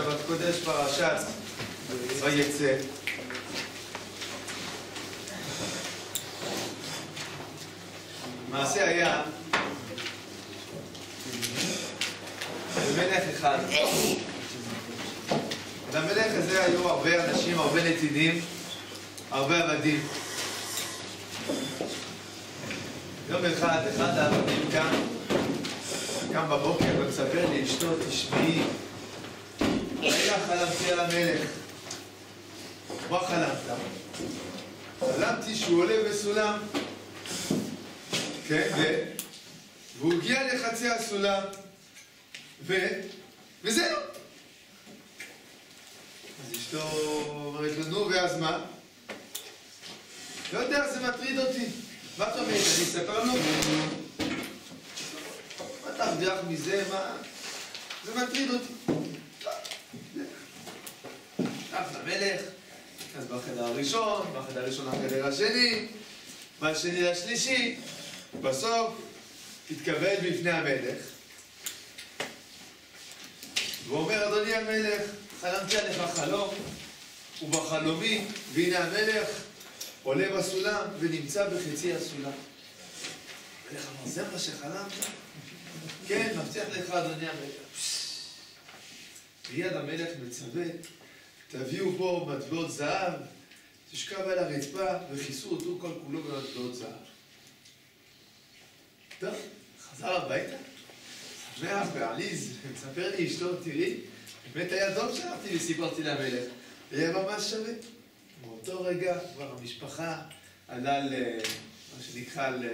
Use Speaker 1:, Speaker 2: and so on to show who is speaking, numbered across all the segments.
Speaker 1: שבת קודש פרשת ויצא. מעשה היה במלך אחד. למלך הזה היו הרבה אנשים, הרבה נתינים, הרבה עבדים. יום אחד, אחד העבדים קם, קם בבוקר ומספר לאשתו, תשמעי, חלמתי על המלך. מה חלמת? חלמתי שהוא עולה בסולם. כן, ו... והוא הגיע לחצי הסולם, ו... וזהו. אז אשתו אומרת לו, נו, ואז מה? לא יודע, זה מטריד אותי. מה אתה אומר? אני אספר לו? מה תרוויח מזה? מה? זה מטריד אותי. הלך למלך, אז בחדר הראשון, בחדר הראשון לחדר השני, מהשני לשלישי, בסוף התקבל בפני המלך והוא אומר, אדוני המלך, חלמתי עליך חלום ובחלומי, והנה המלך עולה בסולם ונמצא בחצי הסולם. המלך אמר, זה מה שחלמת? כן, מבטיח לך, אדוני המלך. מיד המלך מצווה, תביאו בו מטבעות זהב, תשכב על הרצפה וכיסו אותו כל כולו במטבעות זהב. טוב, חזר הביתה, שמח ועליז, מספר לי אשתו, תראי, באמת היה טוב שהלכתי וסיפרתי למלך, היה ממש שווה. מאותו רגע כבר המשפחה עלה ל... מה שנקרא ל...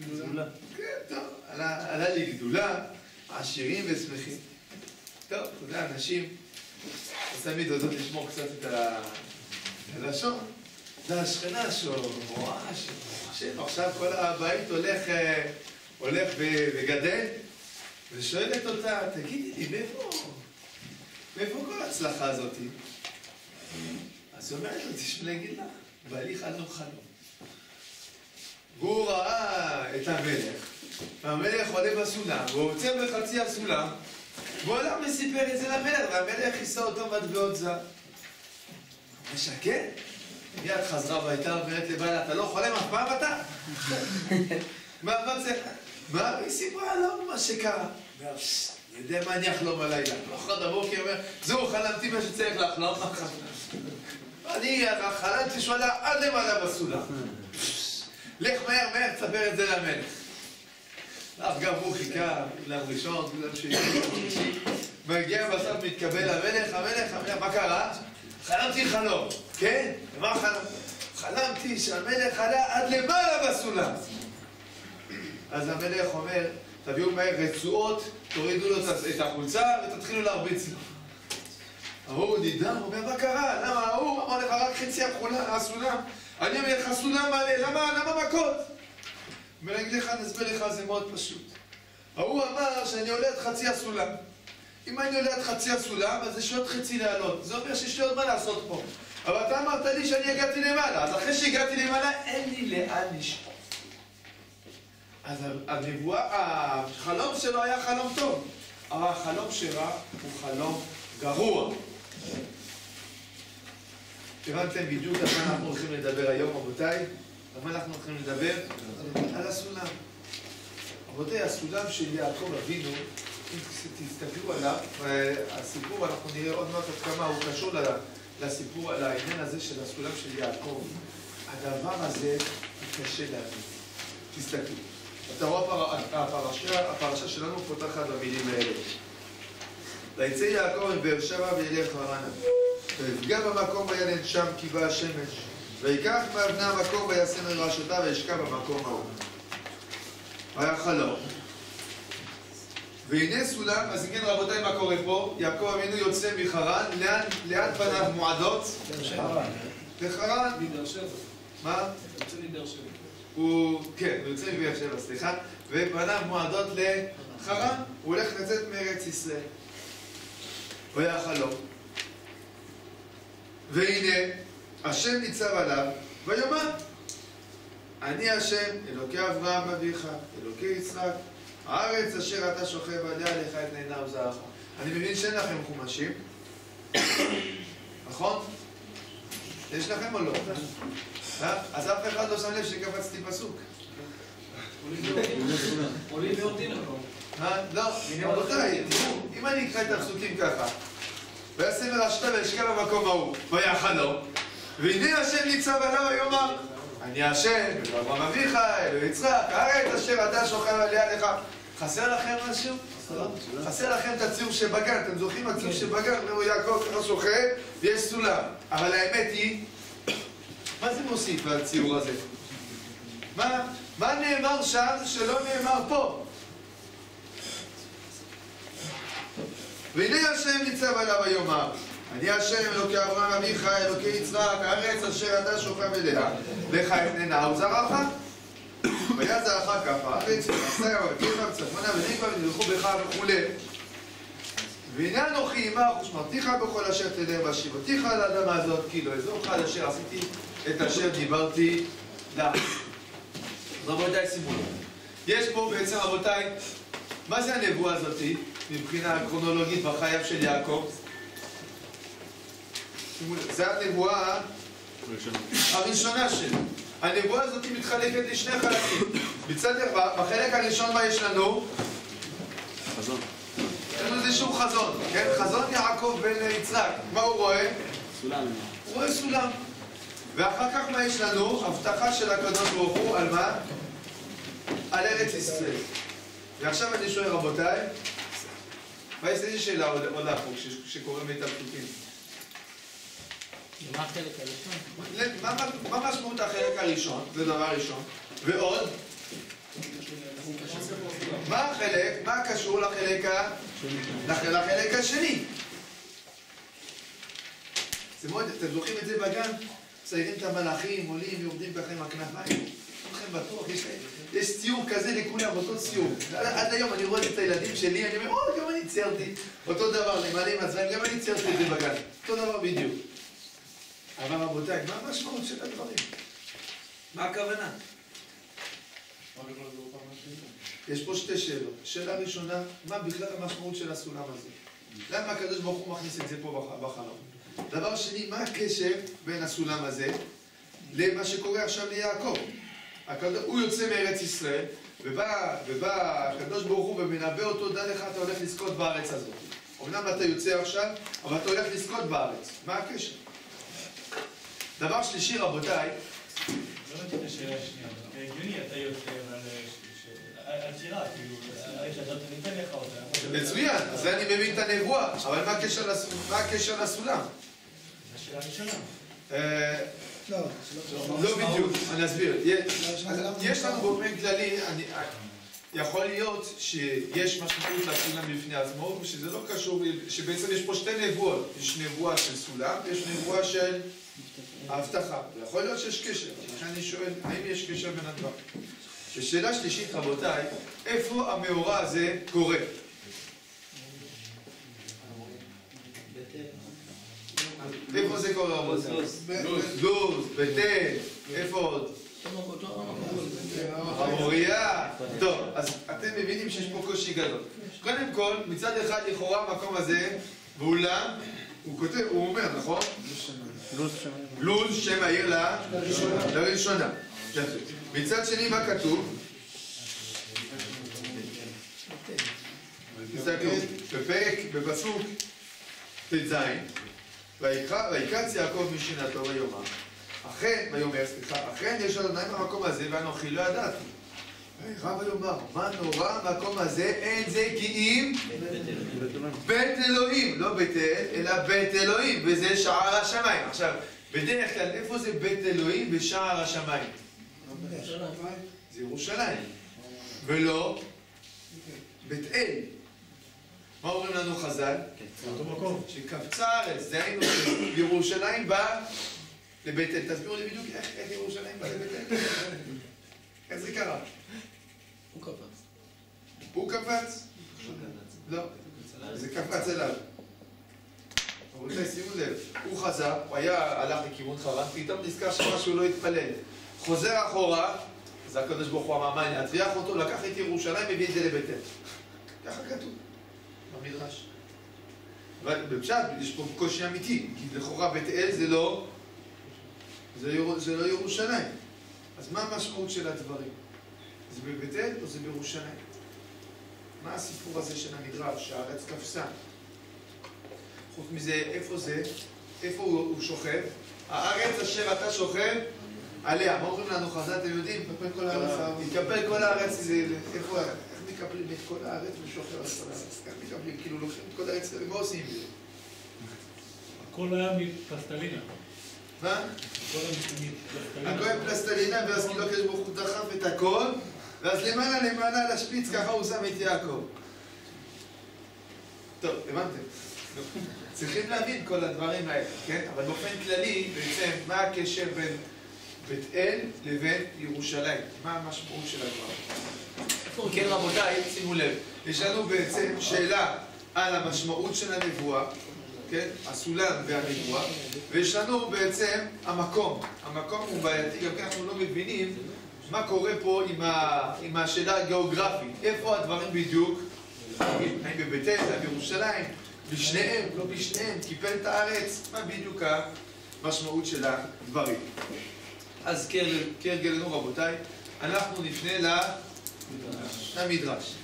Speaker 1: גדולה. כן, טוב, עלה לגדולה, עשירים ושמחים. טוב, אתה יודע, אנשים, תמיד יודעות לשמור קצת את הלשון. זה השכנה שרואה שעכשיו כל הבית הולך, הולך וגדל, ושואלת אותה, תגידי לי, מאיפה, מאיפה כל ההצלחה הזאתי? אז היא אומרת לו, תשמע להגיד לך, בעלי חלום חלום. והוא ראה את המלך, והמלך עולה בסולם, והוא עוצר בחצי הסולם, הלך וסיפר את זה למלך, והמלך כיסה אותו מטבעות זר. משקר? מיד חזרה הביתה ואומרת לבעלה, אתה לא חולם אף פעם אתה? מה, מה זה? מה? היא סיפרה לו מה שקרה. אני יודע מה אני אחלום הלילה. למחרת בבוקר אומר, זהו, חלמתי מה שצריך לחלום. אני חלמתי שהוא עלה עד למעלה בסולם. לך מהר, מהר, תספר את זה למלך. אף גם הוא חיכה, כולם ראשון, כולם שני, מגיע בסוף, מתקבל המלך, המלך, המלך, מה קרה? חלמתי חלום, כן? מה חלם? חלמתי שהמלך עלה עד למעלה בסולם. אז המלך אומר, תביאו מהר רצועות, תורידו לו את החולצה ותתחילו להרביץ לו. ההוא נדהם, אומר, מה קרה? למה ההוא אמר לך רק חצי הסולם? אני אומר לך, סולם מלא, למה מכות? אגיד לך, אני אסביר לך, זה מאוד פשוט. ההוא אמר שאני עולה את חצי הסולם. אם אני עולה את חצי הסולם, אז יש עוד חצי לעלות. זה אומר שיש לי עוד מה לעשות פה. אבל אתה אמרת לי שאני הגעתי למעלה, אז אחרי שהגעתי למעלה, אין לי לאן לשאול. אז הנבואה, החלום שלו היה חלום טוב, אבל החלום שלה הוא חלום גרוע. הבנתם בדיוק על מה אנחנו הולכים לדבר היום, רבותיי? מה אנחנו הולכים לדבר? על הסולם. רבותיי, הסולם של יעקב אבינו, אם תסתכלו עליו, הסיפור, אנחנו נראה עוד מעט עד כמה הוא קשור לסיפור, על העניין הזה של הסולם של יעקב. הדבר הזה קשה להבין. תסתכלו. אתה רואה הפרשה, הפרשה שלנו פותחת במילים האלה. ויצא יעקב מבאר שבע וילך חרנה. ויפגע במקום וילן שם כי באה השמש. ויקח מאבני המקום וישם מרעשותיו וישכב במקום ההוא. היה חלום. והנה סולם, אז כן רבותיי, מה קורה פה? יעקב אבינו יוצא מחרן, לאן, לאן פניו מועדות? לחרן.
Speaker 2: מבאר שבע.
Speaker 1: מה?
Speaker 2: יוצא מבאר שבע.
Speaker 1: הוא, כן, הוא יוצא מבאר שבע, סליחה, ופניו מועדות לחרן, הוא הולך לצאת מארץ ישראל. הוא היה חלום. והנה, השם ניצב עליו, ויאמר, אני השם, אלוקי אברהם אביך, אלוקי יצחק, הארץ אשר אתה שוכב עליה לך את עיניו זרעך. אני מבין שאין לכם חומשים, נכון? יש לכם או לא? אה? אז אף אחד לא שם לב שקפצתי פסוק.
Speaker 2: עולים ויורדים
Speaker 1: אה? לא, רבותיי, תראו, אם אני אקרא את הפסוקים ככה, וישם רשתה וישכב במקום ההוא, ויחלום, והנה השם ניצב עליו ויאמר, אני השם, ואברהם אביך, אלוהי יצחק, הארץ אשר אתה שוכב עליה לך. חסר לכם משהו? חסר לכם את הציור שבגן, אתם זוכרים הציור שבגן? אומרים יעקב ככה שוכב ויש סולם. אבל האמת היא, מה זה מוסיף לציור הזה? מה, מה נאמר שם שלא נאמר פה? והנה השם ניצב עליו ויאמר אני השם אלוקי אברהם אביך אלוקי יצחק הארץ אשר אתה שוכב אליה לך אתננה וזרעך והיה זרעך ככה הארץ ועשה וקרבה וצפונה ונגבה ונלכו בך וכולי והנה אנוכי עמך ושמרתיך בכל אשר תלך והשיבתיך על האדמה הזאת כי לא עד אשר עשיתי את אשר דיברתי לך רבותיי שימו לב. יש פה בעצם רבותיי מה זה הנבואה הזאתי מבחינה כרונולוגית בחייו של יעקב? זה הנבואה הראשונה שלו. הנבואה הזאת מתחלקת לשני חלקים. מצד אחד, בחלק הראשון מה יש לנו?
Speaker 3: חזון.
Speaker 1: יש לנו איזשהו חזון, כן? חזון יעקב בן יצחק. מה הוא רואה?
Speaker 3: סולם.
Speaker 1: הוא רואה סולם. ואחר כך מה יש לנו? הבטחה של הקדוש ברוך הוא על מה? על ארץ ישראל. ועכשיו אני שואל רבותיי, ויש איזו שאלה עולה עולה פה כש- כשקוראים את הפסוקים.
Speaker 2: מה
Speaker 1: משמעות החלק הראשון? זה דבר ראשון. ועוד? מה החלק? מה קשור לחלק השני? זה מאוד, אתם זוכרים את זה בגן? מציירים את המלאכים, עולים, יורדים ככה עם הכנפיים. כולכם בטוח, יש, ציור כזה לכולם, אותו ציור. עד, היום אני רואה את הילדים שלי, אני אומר, או, גם אני ציירתי. אותו דבר, למעלה עם הצבעים, גם אני ציירתי את זה בגן. אותו דבר בדיוק. אבל רבותיי, מה המשמעות של הדברים? מה הכוונה? יש פה שתי שאלות. שאלה ראשונה, מה בכלל המשמעות של הסולם הזה? למה הקדוש ברוך הוא מכניס את זה פה בח- בחלום? דבר שני, מה הקשר בין הסולם הזה למה שקורה עכשיו ליעקב? הקדוש, הוא יוצא מארץ ישראל, ובא, ובא הקדוש ברוך הוא ומנבא אותו, דע לך, אתה הולך לזכות בארץ הזאת. אמנם אתה יוצא עכשיו, אבל אתה הולך לזכות בארץ. מה הקשר? דבר שלישי, רבותיי,
Speaker 4: לא הבנתי את השאלה השנייה. הגיוני, אתה יוצא, על שירה, כאילו, הארץ הזאת ניתן לך אותה.
Speaker 1: מצוין, אז זה אני מבין את הנבואה, אבל מה הקשר לסולם?
Speaker 4: זו השאלה הראשונה.
Speaker 1: אה,
Speaker 5: לא,
Speaker 1: לא בדיוק, אני אסביר. יש- יש לנו באופן כללי, אני- יכול להיות שיש משמעות לסולם בפני עצמו, ושזה לא קשור, שבעצם יש פה שתי נבואות. יש נבואה של סולם, ויש נבואה של ההבטחה. יכול להיות שיש קשר, לכן אני שואל, האם יש קשר בין הדברים? ושאלה שלישית, רבותיי, איפה המאורע הזה קורה? איפה זה קורה, רבותיי? לוז, אל, איפה עוד? המוריה. טוב, אז אתם מבינים שיש פה קושי גדול. קודם כל, מצד אחד לכאורה המקום הזה, ואולם, הוא כותב, הוא אומר, נכון? לוז שם העיר לראשונה. מצד שני, מה כתוב? תסתכלו, בפרק, בפסוק ט"ז, ויקץ יעקב משנתו ויאמר, אכן, ויאמר, סליחה, אכן יש אדוני במקום הזה ואנוכי לא ידעתי. ויקרא ויאמר, מה נורא המקום הזה, אין זה כי אם בית אלוהים, לא בית אל, אלא בית אלוהים, וזה שער השמיים. עכשיו, בדרך כלל, איפה זה בית אלוהים ושער השמיים? זה ירושלים, ולא בית אל. מה אומרים לנו חז"ל? שקפצה הארץ, דהיינו שירושלים באה לבית אל. תסבירו לי בדיוק איך ירושלים באה לבית אל. איך זה קרה?
Speaker 2: הוא קפץ.
Speaker 1: הוא קפץ? לא, זה קפץ אליו. רבותיי, שימו לב, הוא חזר, הוא היה, הלך לכיוון חרן, פתאום נזכר שמשהו לא התפלל. חוזר אחורה, אז הקדוש ברוך הוא אמר, מה, אני אטריח אותו, לקח את ירושלים, הביא את זה לבית אל. ככה כתוב, במדרש. אבל בפשט יש פה קושי אמיתי, כי לכאורה בית אל זה לא, זה, ירו, זה לא ירושלים. אז מה המשמעות של הדברים? זה בבית אל או זה בירושלים? מה הסיפור הזה של המדרש, שהארץ תפסה? חוץ מזה, איפה זה? איפה הוא, הוא שוכב? הארץ אשר אתה שוכב עליה. מה אומרים לנו חז"ל, אתם יודעים?
Speaker 2: מקפל כל הארץ.
Speaker 1: מתקפל כל הארץ, זה- איפה, איך מקפלים את כל הארץ ושוכב על כל הארץ? איך מקפלים? כאילו לוקחים את כל הארץ, ומה עושים עם זה?
Speaker 4: הכל היה מפלסטלינה.
Speaker 1: מה?
Speaker 4: הכל היה מפלסטלינה.
Speaker 1: ואז כאילו הקדוש ברוך הוא דחף את הכל, ואז למעלה למעלה על השפיץ, ככה הוא שם את יעקב. טוב, הבנתם? צריכים להבין כל הדברים האלה, כן? אבל באופן כללי, בעצם, מה הקשר בין בית אל לבין ירושלים? מה המשמעות של הדבר? כן, רבותיי, שימו לב, יש לנו בעצם שאלה על המשמעות של הנבואה, כן? הסולם והנבואה, ויש לנו בעצם המקום. המקום הוא בעייתי, גם ככה אנחנו לא מבינים מה קורה פה עם, ה... עם השאלה הגיאוגרפית. איפה הדברים בדיוק? האם בבית אל, האם בירושלים, בשניהם, לא בשניהם, קיפל את הארץ, מה בדיוק המשמעות של הדברים. אז כהרגל- כהרגלנו רבותיי, אנחנו נפנה. למדרש.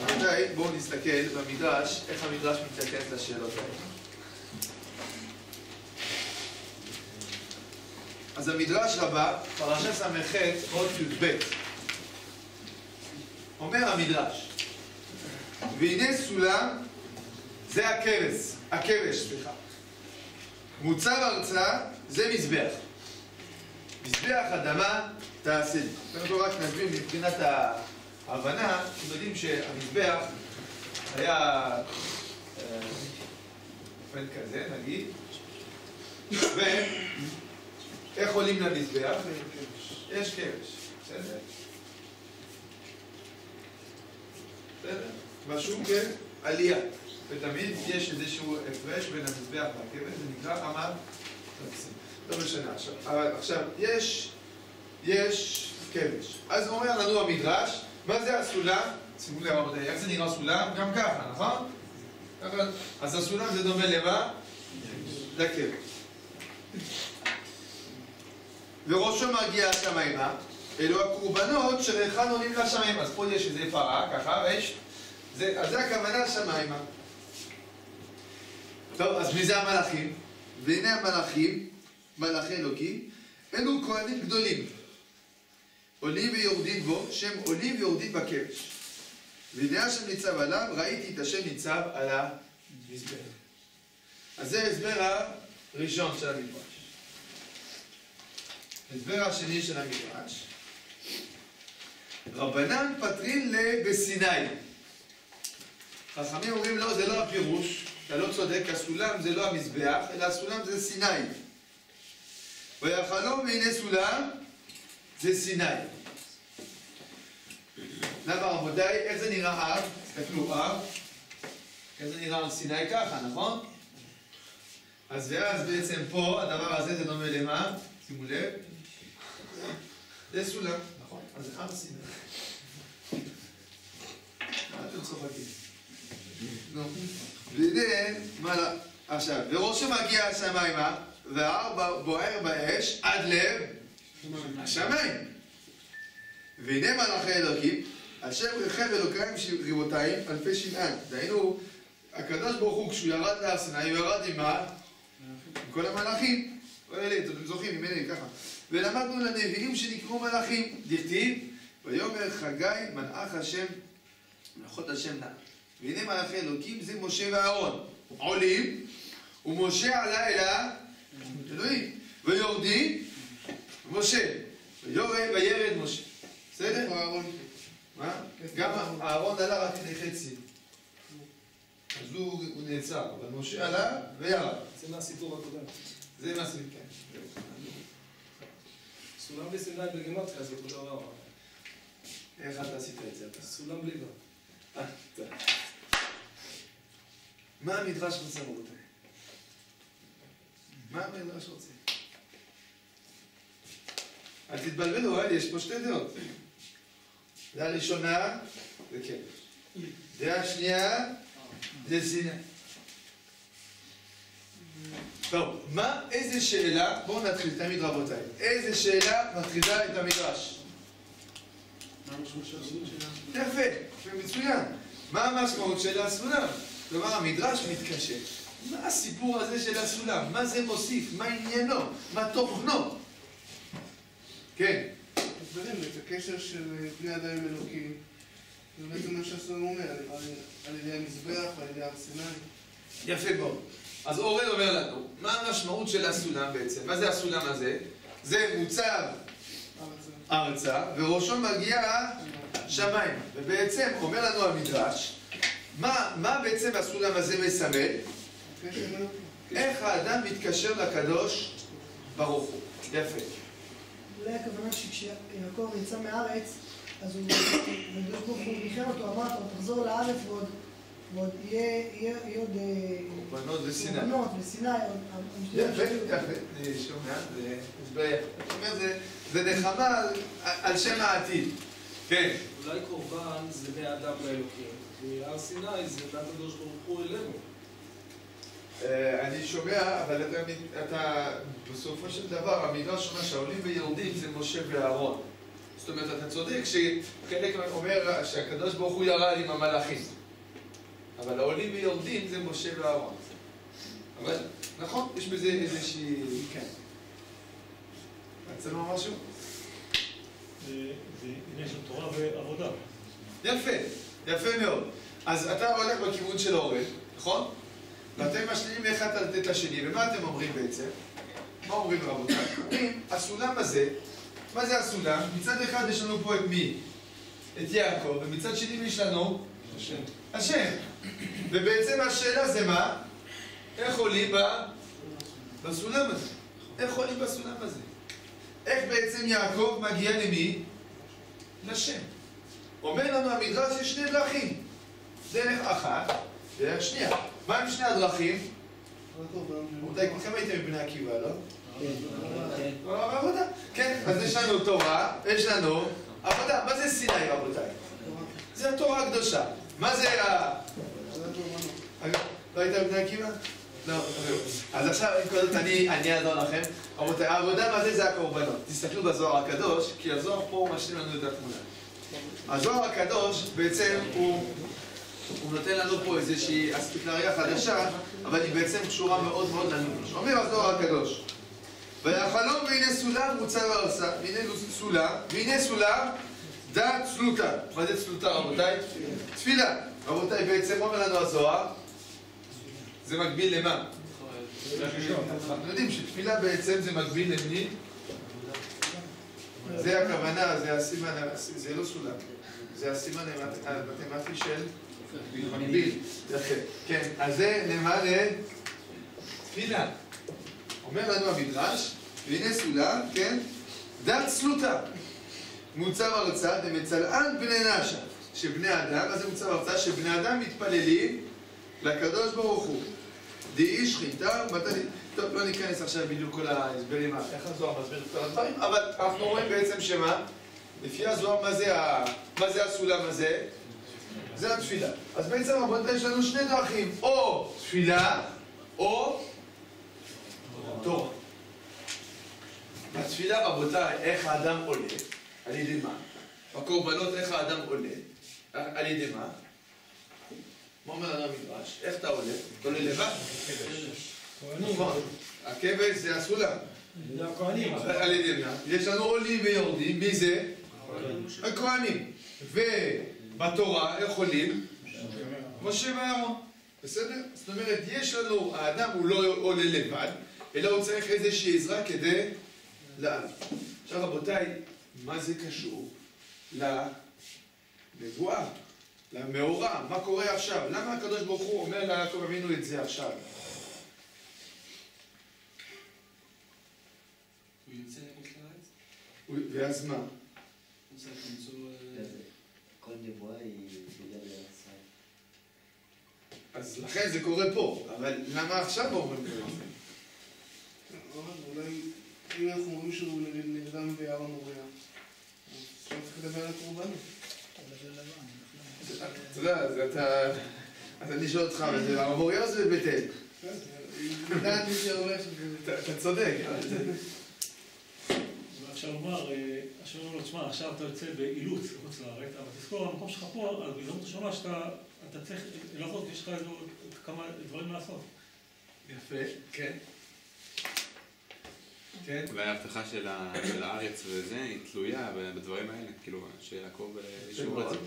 Speaker 1: רבותיי, בואו נסתכל במדרש, איך המדרש מתייחס לשאלות האלה. אז המדרש רבה, פרשה ס"ח, עוד י"ב. אומר המדרש, והנה סולם, זה הכבש, הכבש, סליחה. מוצר ארצה, זה מזבח. מזבח אדמה תעשה לי. קודם כל רק נסביר מבחינת ההבנה, אתם יודעים שהמזבח היה אה, אופן כזה, נגיד, ואיך עולים למזבח? יש כבש, בסדר? בסדר? משהו כעלייה. ותמיד יש איזשהו הפרש בין המזבח והכבש, זה נקרא עמד מקסים. לא משנה עכשיו. עכשיו, יש, יש כבש. אז אומר לנו המדרש, מה זה הסולם? שימו לב רבותיי, איך זה נראה סולם? גם ככה, נכון? אז הסולם זה דומה למה? לכבש. וראשו מגיע השמיימה, אלו הקורבנות שריחן עולים לשמיים. אז פה יש איזה פרה, ככה, ויש... זה, אז זה הכוונה שמיימה. טוב, אז מי זה המלאכים? והנה המלאכים, מלאכי אלוקים, אלו כהנים גדולים. עולים ויורדים בו, שהם עולים ויורדים בכבש. והנה השם ניצב עליו, ראיתי את השם ניצב על המזבח. אז זה ההסבר הראשון של המדרש. ההסבר השני של המדרש, רבנן פטרין לבסיני. חכמים אומרים לא, זה לא הפירוש, אתה לא צודק, הסולם זה לא המזבח, אלא הסולם זה סיני. ויחלום והנה סולם זה סיני. למה רבותיי, איך זה נראה הר? תסתכלו, הר. איך זה נראה הר סיני ככה, נכון? אז ואז בעצם פה, הדבר הזה זה דומה למה? שימו לב. זה סולם, נכון? אז זה הר סיני. מה אתם צוחקים? נו. והנה, מה לה... עכשיו, וראשו מגיע השמיימה, וההר בוער באש עד לב השמיים. והנה מלאכי אלוקים, אשר רכב אלוקיים ריבותיים אלפי שניים. דהיינו, הקדוש ברוך הוא, כשהוא ירד להר סיני, הוא ירד עם מה? עם כל המלאכים. אתם זוכרים ממני ככה. ולמדנו לנביאים שנקראו מלאכים. דכתיב, ויאמר חגי מלאך השם, מלאכות השם נא. והנה מלאכי אלוקים זה משה ואהרון. עולים, ומשה עלה אל האלוהים. ויורדים, משה. ויורד וירד משה. בסדר?
Speaker 2: איפה אהרון?
Speaker 1: מה? גם אהרון עלה רק כדי חצי. אז הוא נעצר, אבל משה עלה וירד.
Speaker 2: זה מהסיפור הקודם.
Speaker 1: זה מה שעשיתי, כן.
Speaker 2: סולם בסיני בגימטריה זה אותו דבר.
Speaker 1: איך אתה עשית את זה?
Speaker 2: סולם בלי בה.
Speaker 1: אה. מה המדרש רוצה רבותיי? מה המדרש רוצה? אל תתבלבלו, אה? יש פה שתי דעות. דעה ראשונה זה כבש. דעה שנייה זה סיני. טוב, מה, איזה שאלה, בואו נתחיל, תמיד רבותיי, איזה שאלה מטרידה את המדרש? יפה, יפה, מצוין. מה המשמעות של הסולם? כלומר, המדרש מתקשה. מה הסיפור הזה של הסולם? מה זה מוסיף? מה עניינו? מה תוכנו? כן,
Speaker 2: מסבירים את הקשר של בני אדם עם אלוקים. זה בעצם מה שהסולם אומר, על- ידי המזבח, על ידי הר סיני.
Speaker 1: יפה מאוד. אז אורל אומר לנו, מה המשמעות של הסולם בעצם? מה זה הסולם הזה? זה מוצב
Speaker 2: ארצה.
Speaker 1: וראשו מגיע שמיים. ובעצם אומר לנו המדרש, מה, מה בעצם הסולם הזה מסמל? איך האדם מתקשר לקדוש ברוך הוא. יפה.
Speaker 5: אולי הכוונה שכשיעקב יצא מהארץ, אז הוא, הוא ניחם אותו, אמר לו, תחזור לארץ ועוד, ועוד יהיה, עוד אה,
Speaker 1: קורבנות בסיני.
Speaker 5: קורבנות בסיני, עוד-
Speaker 1: יפה, יפה, אני שומע, זה הסבר זה- נחמה על- שם העתיד. כן.
Speaker 6: אולי קורבן זה בני אדם לאלוקים, והר סיני זה דת הקדוש ברוך הוא אלינו.
Speaker 1: אה, אני שומע, אבל אתה, אתה, בסופו של דבר, המדרש אומר שהעולים ויורדים זה משה ואהרון. זאת אומרת, אתה צודק שחלק אומר שהקדוש ברוך הוא ירד עם המלאכים. אבל העולים ויורדים זה משה ואהרון. אבל, נכון, יש בזה איזושהי... כן. רצה לומר משהו?
Speaker 4: זה עניין של תורה ועבודה.
Speaker 1: יפה, יפה מאוד. אז אתה הולך בכיוון של אורן, נכון? ואתם משלימים אחד את השני, ומה אתם אומרים בעצם? מה אומרים רבותיי? אומרים, הסולם הזה, מה זה הסולם? מצד אחד יש לנו פה את מי? את יעקב, ומצד שני יש לנו?
Speaker 6: השם.
Speaker 1: השם. ובעצם השאלה זה מה? איך עולים. בסולם הזה? איך עולים בסולם הזה? איך בעצם יעקב מגיע למי? לשם. אומר לנו המדרש יש שני דרכים. דרך אחת, דרך שנייה. מה עם שני הדרכים? רבותיי, כולכם הייתם בבני עקיבא, לא? תורה ועבודה. כן, אז יש לנו תורה, יש לנו עבודה. מה זה סיני, רבותיי? זה התורה הקדושה. מה זה ה...
Speaker 2: על
Speaker 1: לא היית בבני עקיבא? לא. אז עכשיו, אם כזאת, אני אעזור לכם. רבותיי, העבודה מה זה? זה הקורבנות. תסתכלו בזוהר הקדוש, כי הזוהר פה משלים לנו את התמונה. הזוהר הקדוש בעצם הוא... הוא נותן לנו פה איזושהי אספקלריה חדשה, אבל היא בעצם קשורה מאוד מאוד לנפש. אומר הזוהר הקדוש, ויחלום והנה סולם מוצב ארצה, והנה סולם, והנה סולם דת צלותה. מה זה צלותה רבותיי? תפילה. רבותיי, בעצם אומר לנו הזוהר, זה מקביל למה? אנחנו יודעים שתפילה בעצם זה מקביל למי? זה הכוונה, זה הסימן, זה לא סולם, זה הסימן המת- המתמטי של מקביל. כן, אז זה למה לתפילה. אומר לנו המדרש, והנה סולם, כן? דת צלותה. מוצב ארצה דמצלען בני נשה. שבני אדם, מה זה מוצב ארצה? שבני אדם מתפללים לקדוש ברוך הוא. דאי שחיטה ומתי... טוב, לא ניכנס עכשיו בדיוק כל ההסברים, איך הזוהר מסביר את כל הדברים, אבל אנחנו רואים בעצם שמה? לפי הזוהר, מה זה, ה... מה זה הסולם הזה? זה התפילה. אז בעצם רבותיי, יש לנו שני דרכים, או תפילה, או תורה. בתפילה, רבותיי, איך האדם עולה? על ידי מה? בקורבנות, איך האדם עולה? על ידי מה? מה אומר לנו המדרש? איך אתה עולה? אתה עולה לבד? נכון. הכבש זה הסולם. על ידי מה? יש לנו עולים ויורדים, מי זה? הכהנים. ובתורה, איך עולים? משה ואהרון. בסדר? זאת אומרת, יש לנו, האדם הוא לא עולה לבד, אלא הוא צריך איזושהי עזרה כדי לעלות. עכשיו רבותיי, מה זה קשור לנבואה, למאורע? מה קורה עכשיו? למה הקדוש ברוך הוא אומר ליעקב אבינו את זה עכשיו?
Speaker 6: הוא יוצא מחוץ לארץ?
Speaker 1: הוא- ואז מה?
Speaker 6: הוא צריך למצוא... אה,
Speaker 7: כל נבואה היא בגלל ארץ ישראל.
Speaker 1: אז לכן זה קורה פה, אבל למה עכשיו אומרים את זה?
Speaker 2: אם אנחנו אומרים שהוא נגדם ויער נוריה, אז עכשיו צריך לדבר על הקורבנות.
Speaker 1: אתה יודע, אז אתה... אז אני שואל אותך, זה המוריה או זה בבית אל?
Speaker 2: לדעת מי שהולך.
Speaker 1: אתה צודק.
Speaker 8: אפשר לומר, אה, אפשר לומר לו, תשמע, עכשיו אתה יוצא באילוץ לחוץ לארץ, אבל תזכור, המקום שלך פה, אז בהזדמנות ראשונה שאתה אתה צריך לעבוד, יש לך כמה דברים לעשות.
Speaker 1: יפה, כן. כן.
Speaker 3: אולי ההבטחה של ה- של הארץ וזה, היא תלויה בדברים האלה, כאילו, שיעקב אה,
Speaker 1: מאוד.
Speaker 3: רצון.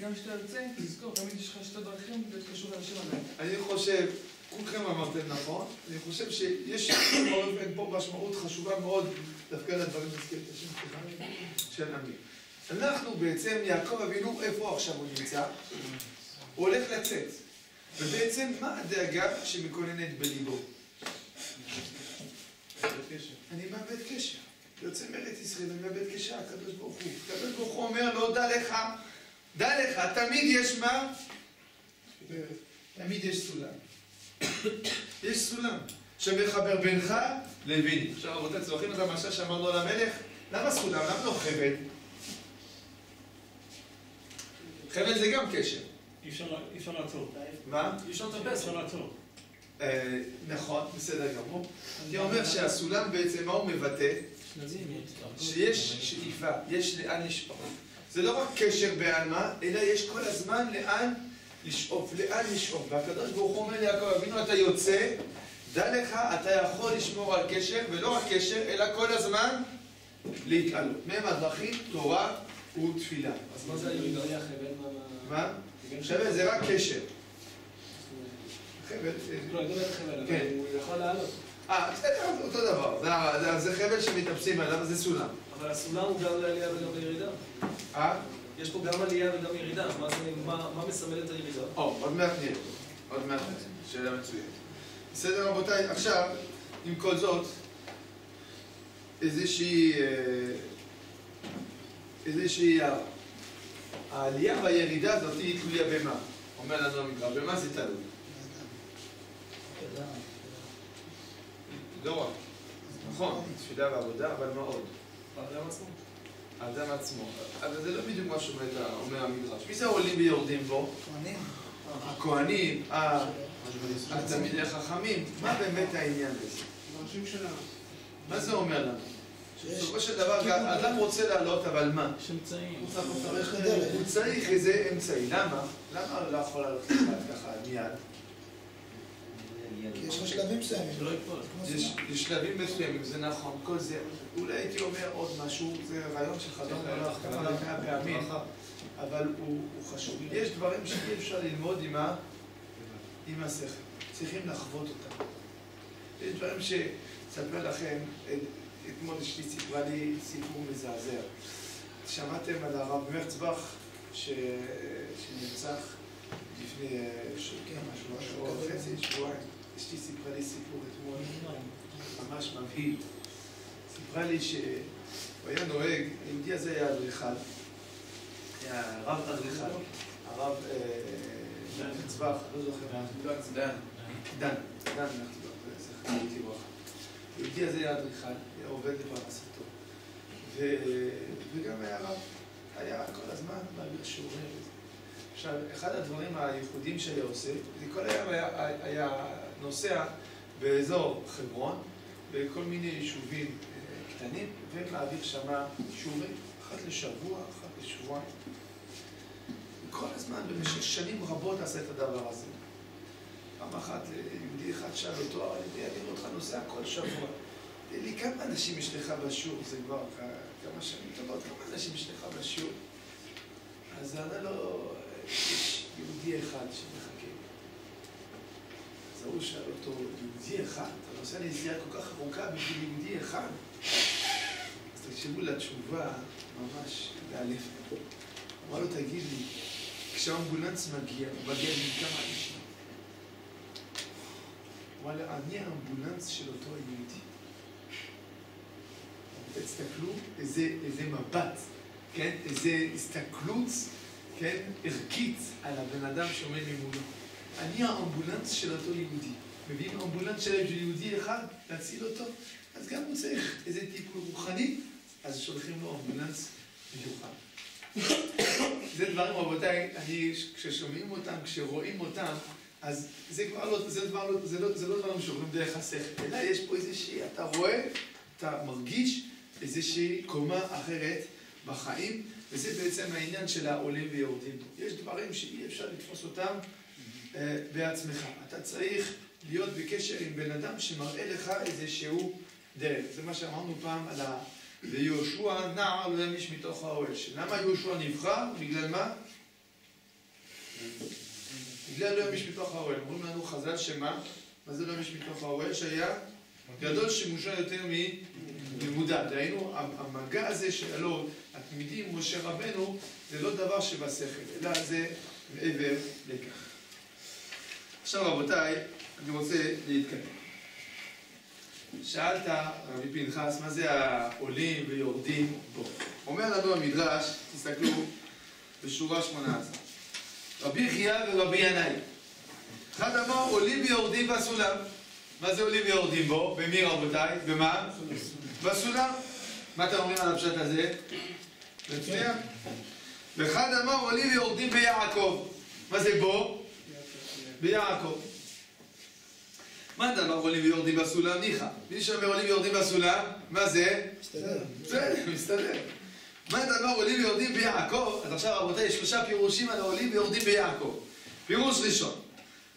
Speaker 6: גם כשאתה יוצא, תזכור, תמיד יש לך שתי דרכים להיות קשור לאנשים עליהם.
Speaker 1: אני חושב, כולכם אמרתם נכון, אני חושב שיש פה משמעות חשובה מאוד דווקא לדברים נזכיר את השם סליחה, של עמי. אנחנו בעצם, יעקב אבינו, איפה עכשיו הוא נמצא? הוא הולך לצאת. ובעצם, מה הדאגה שמקוננת בליבו? אני מאבד קשר. יוצא מארץ ישראל, אני מאבד קשר, הקדוש ברוך הוא. הקדוש ברוך הוא אומר לו, דע לך, דע לך, תמיד יש מה? תמיד יש סולם. יש סולם שמחבר בינך לביני. עכשיו רבותיי, זוכרים את המשל שאמרנו על המלך? למה סולם? למה לא חבל? חבל זה גם קשר.
Speaker 8: אי אפשר אי אפשר לעצור.
Speaker 1: מה?
Speaker 6: יש עוד
Speaker 8: אי
Speaker 6: הרבה
Speaker 8: אפשר לעצור.
Speaker 1: אה, נכון, בסדר גמור. אני אומר שהסולם בעצם, מה הוא מבטא? שיש שאיפה, יש לאן לשאוף. זה לא רק קשר בעלמא, אלא יש כל הזמן לאן לשאוף, לאן לשאוף. והקדוש ברוך הוא אומר ליעקב אבינו, אתה יוצא, דע לך, אתה יכול לשמור על קשר, ולא רק קשר, אלא כל הזמן להתעלות. מהם הדרכים, תורה ותפילה.
Speaker 6: אז מה זה הירידה?
Speaker 1: מה? חבל זה רק קשר. חבל,
Speaker 6: לא, אני לא יודע חבל, אבל
Speaker 1: כן.
Speaker 6: הוא יכול לעלות.
Speaker 1: אה, בסדר, זה אותו דבר. זה- חבל שמתאפסים עליו, זה סולם.
Speaker 6: אבל הסולם הוא גם לעלייה וגם לירידה.
Speaker 1: אה?
Speaker 6: יש פה גם עלייה וגם ירידה, מה מסמל את הירידה?
Speaker 1: או, עוד מעט נראה. עוד מעט נראה. שאלה מצוינת. בסדר, רבותיי, עכשיו, עם כל זאת, איזושהי... אה, איזושהי... העלייה והירידה הזאת היא תלויה במה? אומר לנו המקרא, במה זה תלוי? לא רק. נכון, תפילה ועבודה, אבל מה עוד?
Speaker 6: האדם עצמו.
Speaker 1: האדם עצמו. אבל זה לא בדיוק מה שאומר אומר המדרש. מי זה העולים ויורדים בו? הכהנים, ה- התלמידי חכמים. מה באמת העניין
Speaker 2: שלנו.
Speaker 1: מה זה אומר לנו? בסופו של דבר, אדם רוצה לעלות, אבל מה?
Speaker 5: הוא צריך לדרך.
Speaker 1: הוא צריך איזה אמצעי. למה? למה הוא לא יכול לעלות ככה מיד?
Speaker 5: כי יש לך שלבים מסוימים. כמו
Speaker 1: יש שלבים מסוימים, זה נכון, כל זה. אולי הייתי אומר עוד משהו, זה רעיון שחזרנו עליו כמה וכמה פעמים, אבל הוא הוא חשוב. יש דברים שאי אפשר ללמוד עם השכל, צריכים לחוות אותם. יש דברים שאספר לכם, את- אתמול אשתי סיפרה לי סיפור מזעזע. שמעתם על הרב מרצבך ש- שנרצח לפני אה, ש- כמה, שבוע וחצי, שבועיים. אשתי סיפרה לי סיפור אתמול, ממש מבהיל. סיפרה לי שהוא היה נוהג, היהודי הזה היה אדריכל, היה רב אדריכל, הרב אה, מרצבך, לא זוכר, דן, דן, דן מרצבך, זכר אותי ברכה. היהודי הזה היה אדריכל, היה עובד לפרנסתו, וגם היה רב, היה כל הזמן מעביר שיעורים. עכשיו, אחד הדברים הייחודיים שהיה עושה, זה כל היום היה נוסע באזור חברון, בכל מיני יישובים אה, קטנים, ומעביר שמה שיעורים, אחת לשבוע, אחת לשבועיים. כל הזמן, במשך שנים רבות עשה את הדבר הזה. פעם אחת אה, יהודי אחד שאל אותו, "אבל אני אראה אותך נוסע כל שבוע. לי, כמה אנשים יש לך בשיעור? זה כבר כמה שנים טובות, כמה אנשים יש לך בשיעור? אז ענה לו, יש יהודי אחד. אז ההוא שאל אותו, יהודי אחד? אתה נוסע לנסיעה כל כך ארוכה בשביל יהודי אחד? אז תקשיבו לתשובה ממש מאלפת. אמר לו, תגיד לי, כשהאמבולנס מגיע, הוא מגיע עם כמה אנשים? הוא אמר לו, אני האמבולנס של אותו היהודי. תסתכלו, איזה, איזה מבט, כן? איזה הסתכלות, כן? ערכית על הבן אדם שעומד ממולו. אני האמבולנס של אותו יהודי. מביאים אמבולנס של יהודי אחד להציל אותו, אז גם הוא צריך איזה טיפול רוחני, אז שולחים לו אמבולנס מיוחד. זה דברים, רבותיי, אני, כששומעים אותם, כשרואים אותם, אז זה כבר לא, זה דבר לא, זה לא, זה לא דברים שעוברים דרך השכל, אלא יש פה איזושהי, אתה רואה, אתה מרגיש איזושהי קומה אחרת בחיים, וזה בעצם העניין של העולים ויורדים פה. יש דברים שאי אפשר לתפוס אותם בעצמך. אתה צריך להיות בקשר עם בן אדם שמראה לך איזשהו דרך. זה מה שאמרנו פעם על ה... ויהושע נער לא ימיש מתוך האוהל. למה יהושע נבחר? בגלל מה? בגלל לא ימיש מתוך האוהל. אומרים לנו חז"ל שמה? מה זה לא ימיש מתוך האוהל? שהיה גדול שימושו יותר ממודע. דהיינו, המגע הזה שלו, התמידים, משה רבנו, זה לא דבר שבשכל, אלא זה מעבר לכך. עכשיו רבותיי, אני רוצה להתקדם. שאלת, רבי פנחס, מה זה העולים ויורדים בו? אומר לנו המדרש, תסתכלו, בשורה שמונה עשרה. רבי יחיא ורבי ינאי. אחד אמר עולים ויורדים בסולם. מה זה עולים ויורדים בו? במי רבותיי? במה? בסולם. מה אתם אומרים על הפשט הזה? מצוין. ואחד אמר עולים ויורדים ביעקב. מה זה בו? ביעקב. מה הדבר עולים ויורדים בסולם? ניחא. מי שאומר עולים ויורדים בסולם, מה זה?
Speaker 5: מסתדר.
Speaker 1: בסדר, מסתדר. מה הדבר עולים ויורדים ביעקב? אז עכשיו רבותיי, יש שלושה פירושים על העולים ויורדים ביעקב. פירוש ראשון,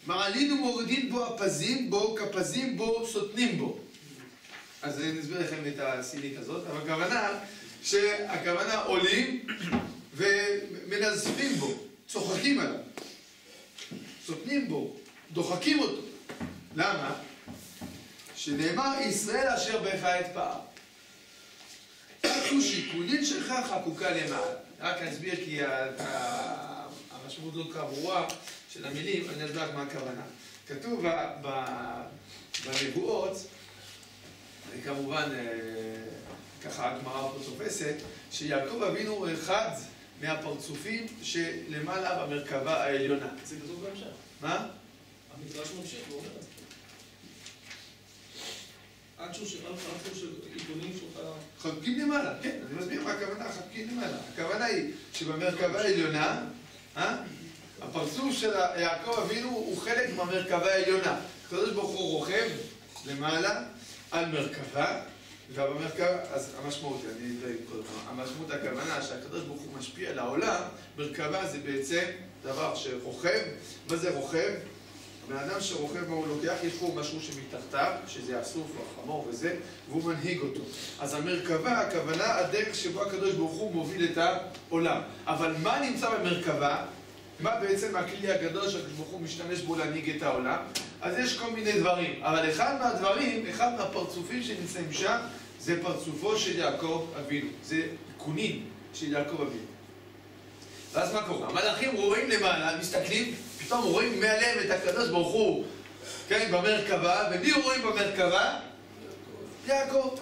Speaker 1: מעלים ומורידים בו הפזים בו, כפזים בו, סותנים בו. אז אני אסביר לכם את הסינית הזאת, אבל הכוונה שהכוונה עולים ומנזפים בו, צוחקים עליו. סותנים בו, דוחקים אותו. למה? שנאמר ישראל אשר בך אתפאר. שיקולין שלך חקוקה למעלה. רק אסביר כי המשמעות לא ברורה של המילים, אני אסביר רק מה הכוונה. כתוב בנבואות, וכמובן אה, ככה הגמרא פה תופסת, שיעקב אבינו אחד מהפרצופים שלמעלה במרכבה העליונה.
Speaker 6: זה כתוב בהמשך.
Speaker 1: מה?
Speaker 6: המדרש ממשיך ואומר את זה. עד שהוא. עד שהוא של עיתונים שלך...
Speaker 1: חבקים למעלה, כן, אני מסביר מה הכוונה חבקים למעלה. הכוונה היא שבמרכבה העליונה, אה, הפרצוף של יעקב אבינו הוא חלק מהמרכבה העליונה. הקדוש ברוך הוא רוכב למעלה על מרכבה, ובמרכבה, אז המשמעות, אני אדייק קודם, המשמעות הכוונה שהקדוש ברוך הוא משפיע על העולם, מרכבה זה בעצם דבר שרוכב, מה זה רוכב? הבן אדם שרוכב מה הוא לוקח, יש פה משהו שמתחתיו, שזה הסוף או החמור וזה, והוא מנהיג אותו. אז המרכבה, הכוונה, הדרך שבו הקדוש ברוך הוא מוביל את העולם. אבל מה נמצא במרכבה? מה בעצם הכלי הגדול שהקדוש ברוך הוא משתמש בו להנהיג את העולם? אז יש כל מיני דברים. אבל אחד מהדברים, אחד מהפרצופים שנמצאים שם, זה פרצופו של יעקב אבינו. זה קונין של יעקב אבינו. ואז מה קורה? המלאכים רואים למעלה, מסתכלים, פתאום רואים מעליהם את הקדוש ברוך הוא, כן, במרכבה, ומי רואים במרכבה? יעקב.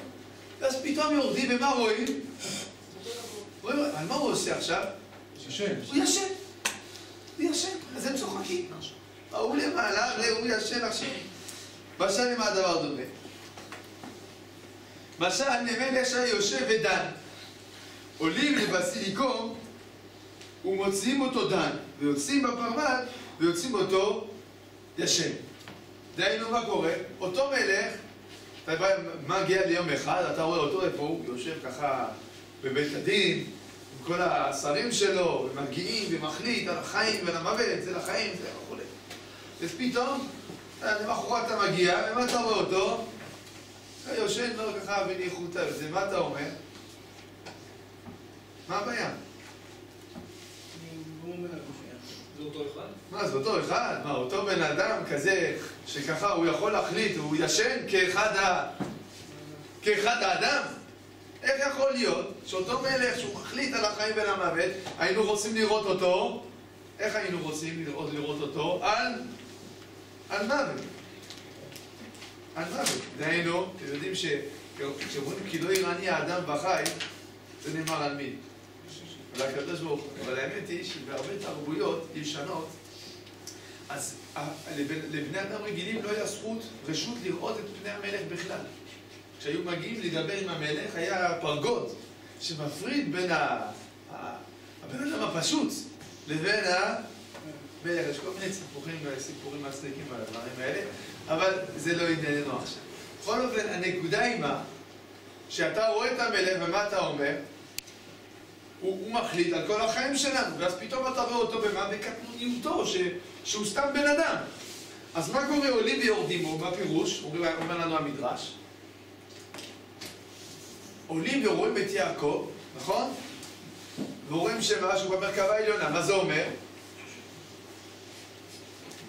Speaker 1: ואז פתאום יורדים, ומה רואים? רואים, אבל מה הוא עושה עכשיו?
Speaker 8: ישן.
Speaker 1: הוא ישן. הוא ישן, אז הם צוחקים. ההוא למעלה, והוא ישן עכשיו. משל למה הדבר דומה? משל נמל ישר יושב ודן. עולים לבסיליקום ומוציאים אותו דן, ויוצאים בפרמט ויוצאים אותו ישן. דהיינו מה קורה? אותו מלך, אתה בא, מגיע ליום אחד, אתה רואה אותו איפה הוא, יושב ככה בבית הדין, עם כל השרים שלו, ומגיעים ומחליט על החיים ועל המוות, זה לחיים, זה וכולי. אז פתאום, למחרת אתה מגיע, ומה אתה רואה אותו? אתה יושן לו ככה בניחותא, וזה מה אתה אומר? מה הבעיה?
Speaker 2: לא אומר,
Speaker 6: זה אותו אחד?
Speaker 1: מה, זה אותו אחד? מה, אותו בן אדם כזה, שככה הוא יכול להחליט, הוא ישן כאחד, ה... כאחד האדם? איך יכול להיות שאותו מלך שהוא מחליט על החיים ועל המוות, היינו רוצים לראות אותו, איך היינו רוצים לראות, לראות אותו? על, על מוות. על מוות. דהיינו, אתם יודעים שכשאומרים כי לא ירני האדם בחי, זה נאמר על מי? על הקדוש ברוך הוא. אבל האמת היא שבהרבה תרבויות ישנות, אז ה- לבן- לבני אדם רגילים לא היה זכות, רשות לראות את פני המלך בכלל. כשהיו מגיעים לדבר עם המלך, היה פרגוד שמפריד בין הבן אדם הפשוט לבין. מלך, יש כל מיני סיפורים, סיפורים מצחיקים על הדברים האלה, אבל זה לא ענייננו עכשיו. בכל אופן, הנקודה היא מה? שאתה רואה את המלך ומה אתה אומר? הוא, הוא מחליט על כל החיים שלנו, ואז פתאום אתה רואה אותו במה? בקטנוניותו, שהוא סתם בן אדם. אז מה קורה? עולים ויורדים בו, מה פירוש? אומר, אומר לנו המדרש. עולים ורואים את יעקב, נכון? ורואים שמה שהוא במרכבה העליונה, מה זה אומר?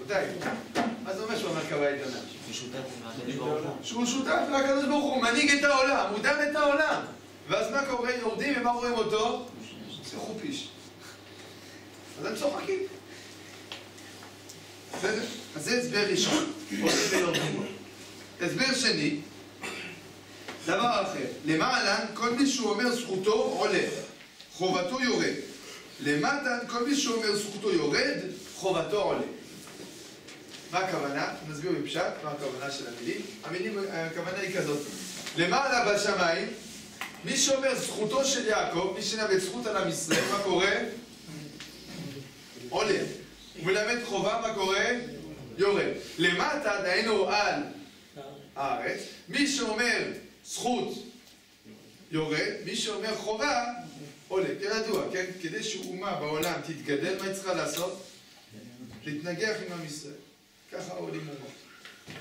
Speaker 1: רבותיי, מה זה אומר שהוא
Speaker 7: שותף הקדוש ברוך הוא.
Speaker 1: שהוא שותף לקדוש ברוך הוא, מנהיג את העולם, הוא דן את העולם. ואז מה קורה? יורדים ומה רואים אותו? זה חופיש. אז הם צוחקים. בסדר? אז זה הסבר ראשון, עולים ויורדים בו. הסבר שני, דבר אחר, למעלה כל מי שהוא אומר זכותו עולה, חובתו יורד. למטה כל מי שהוא אומר זכותו יורד, חובתו עולה. מה הכוונה? נסביר בפשט, מה הכוונה של המילים. המילים, הכוונה היא כזאת. למעלה בשמיים, מי שאומר זכותו של יעקב, מי שנאבד זכות על עם ישראל, מה קורה? עולה. הוא מלמד חובה, מה קורה? יורד. למטה, דהיינו על הארץ, מי שאומר זכות יורד, מי שאומר חובה עולה. כידוע, כן? כדי שאומה בעולם תתגדל, מה היא צריכה לעשות? להתנגח עם עם ישראל. ככה עולים אומות.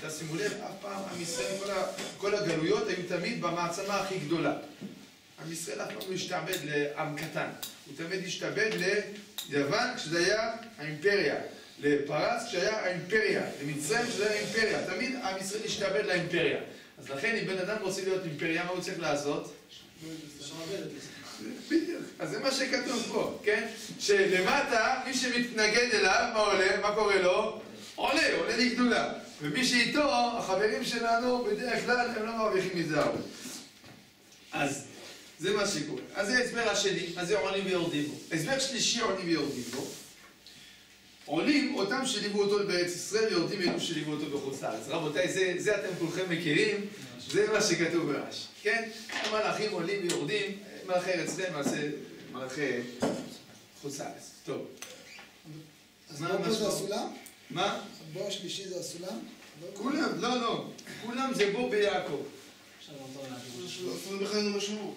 Speaker 1: תשימו לב, אף פעם עם ישראל, כל, ה, כל הגלויות היו תמיד במעצמה הכי גדולה. עם ישראל אף פעם לא השתעבד לעם קטן. הוא תמיד השתעבד ליוון כשזה היה האימפריה. לפרס כשהיה האימפריה. למצרים כשזה היה האימפריה. תמיד עם ישראל השתעבד לאימפריה. אז לכן אם בן אדם רוצה להיות אימפריה, מה הוא צריך לעשות? בדיוק. אז זה מה שכתוב פה, כן? שלמטה, מי שמתנגד אליו, מה עולה? מה קורה לו? עולה, עולה לגדולה. ומי שאיתו, החברים שלנו, בדרך כלל הם לא מרוויחים מזה הרבה. אז זה מה שקורה. אז זה ההסבר השני, אז זה עולים ויורדים בו. הסבר שלישי עולים ויורדים בו. עולים אותם שליוו אותו בארץ ישראל, ויורדים אלו שליוו אותו בחוץ לארץ. רבותיי, זה, זה אתם כולכם מכירים, זה מה שכתוב ברש"י, כן? המלאכים עולים ויורדים, מלאכי ארץ ישראל, מלאכי חוץ לארץ. טוב.
Speaker 5: אז
Speaker 1: מה
Speaker 5: זה? הסולם?
Speaker 1: מה?
Speaker 5: בוא השלישי זה הסולם? לא?
Speaker 1: כולם, לא, לא. כולם זה בו ביעקב.
Speaker 4: אפשר לעזור להכיוש.
Speaker 2: לא אפילו בכלל אין לו משמעות.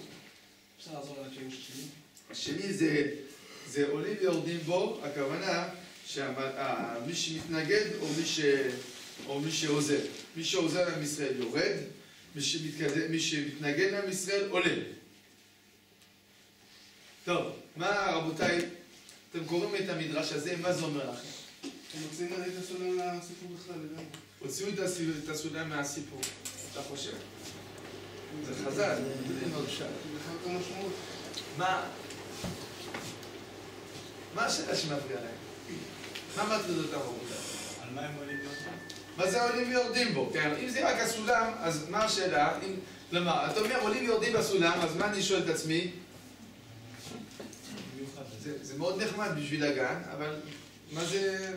Speaker 4: אפשר לעזור להכיוש שלי.
Speaker 1: השני זה, זה עולים ויורדים בו, הכוונה שמי שמתנגד או מי, ש, או מי שעוזר. מי שעוזר לעם ישראל יורד, מי, שמתקדם, מי שמתנגד לעם ישראל עולה. טוב, מה רבותיי, אתם קוראים את המדרש הזה, מה זה אומר לכם?
Speaker 2: הם מוציאים את הסולם מהסיפור בכלל לגמרי.
Speaker 1: הוציאו את הסולם- את הסולם מהסיפור, אתה חושב? זה חז"ל, זה מאוד פשט.
Speaker 2: המשמעות.
Speaker 1: מה? מה השאלה שמפריע להם? מה מטריד אותם רבותיי?
Speaker 4: על מה הם עולים להיות?
Speaker 1: מה זה עולים ויורדים בו? כן, אם זה רק הסולם, אז מה השאלה? כלומר, אתה אומר עולים ויורדים בסולם, אז מה אני שואל את עצמי? זה מאוד נחמד בשביל הגן, אבל מה זה,